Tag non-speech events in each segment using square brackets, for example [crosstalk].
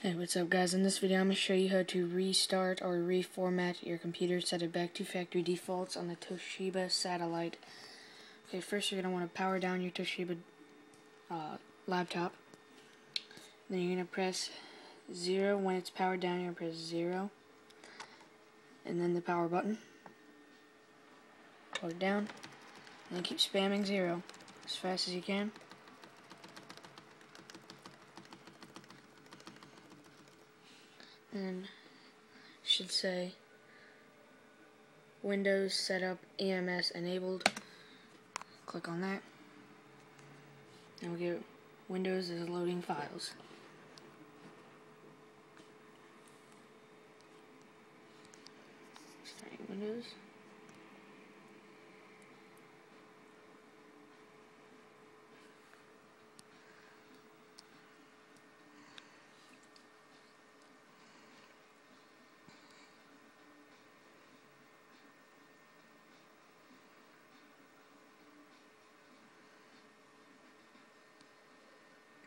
Hey, what's up guys? In this video I'm going to show you how to restart or reformat your computer, set it back to factory defaults on the Toshiba Satellite. Okay, first you're going to want to power down your Toshiba uh, laptop. Then you're going to press 0 when it's powered down, you're going to press 0. And then the power button. Hold it down. And then keep spamming 0 as fast as you can. And should say Windows setup EMS enabled. Click on that. And we'll get Windows is loading files. Starting Windows.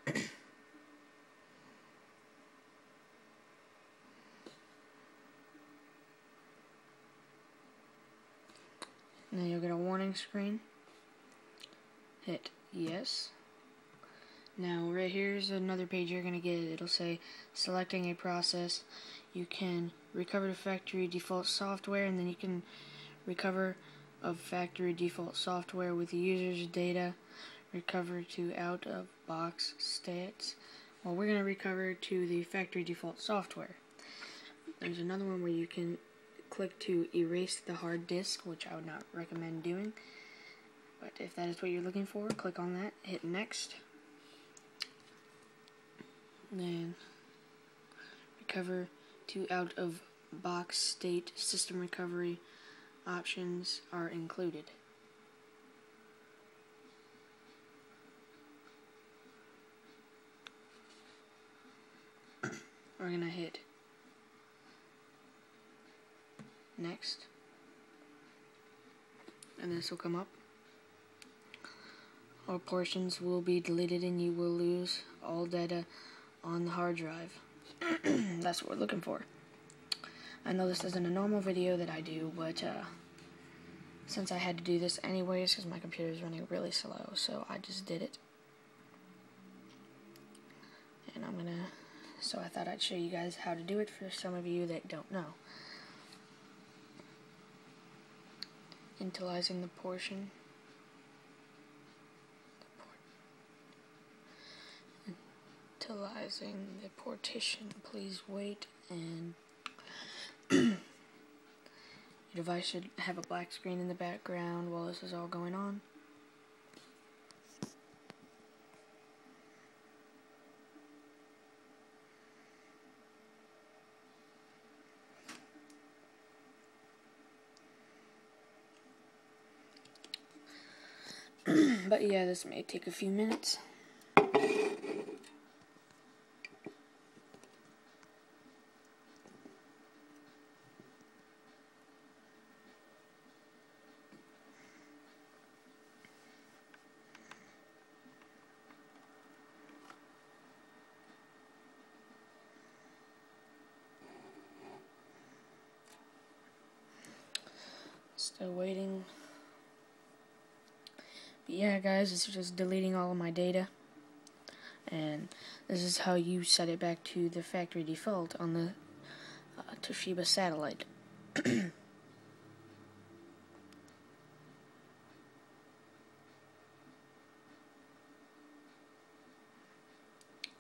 [coughs] Then you'll get a warning screen. Hit yes. Now right here's another page you're going to get. It'll say selecting a process. You can recover to factory default software and then you can recover of factory default software with the user's data. Recover to out of box stats. Well we're going to recover to the factory default software. There's another one where you can click to erase the hard disk, which I would not recommend doing. But if that is what you're looking for, click on that, hit next. Then recover to out of box state system recovery options are included. We're going to hit next. And this will come up. All portions will be deleted and you will lose all data on the hard drive. [clears throat] That's what we're looking for. I know this isn't a normal video that I do but uh, since I had to do this anyways because my computer is running really slow so I just did it. And I'm gonna so I thought I'd show you guys how to do it for some of you that don't know initializing the portion. Initializing the partition. Please wait and [clears throat] your device should have a black screen in the background while this is all going on. [clears throat] but yeah, this may take a few minutes. Still waiting yeah, guys, it's just deleting all of my data. And this is how you set it back to the factory default on the uh, Toshiba satellite. [clears throat]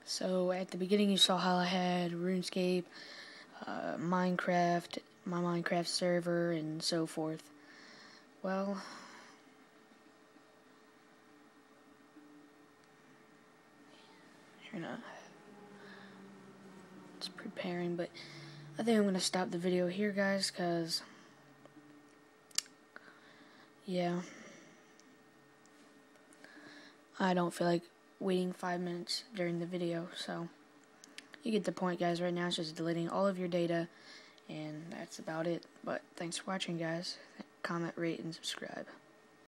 so at the beginning you saw how I had RuneScape, uh, Minecraft, my Minecraft server, and so forth. Well, gonna it's preparing but I think I'm gonna stop the video here guys cause yeah. I don't feel like waiting five minutes during the video so you get the point guys. Right now it's just deleting all of your data and that's about it. But thanks for watching guys. Comment rate and subscribe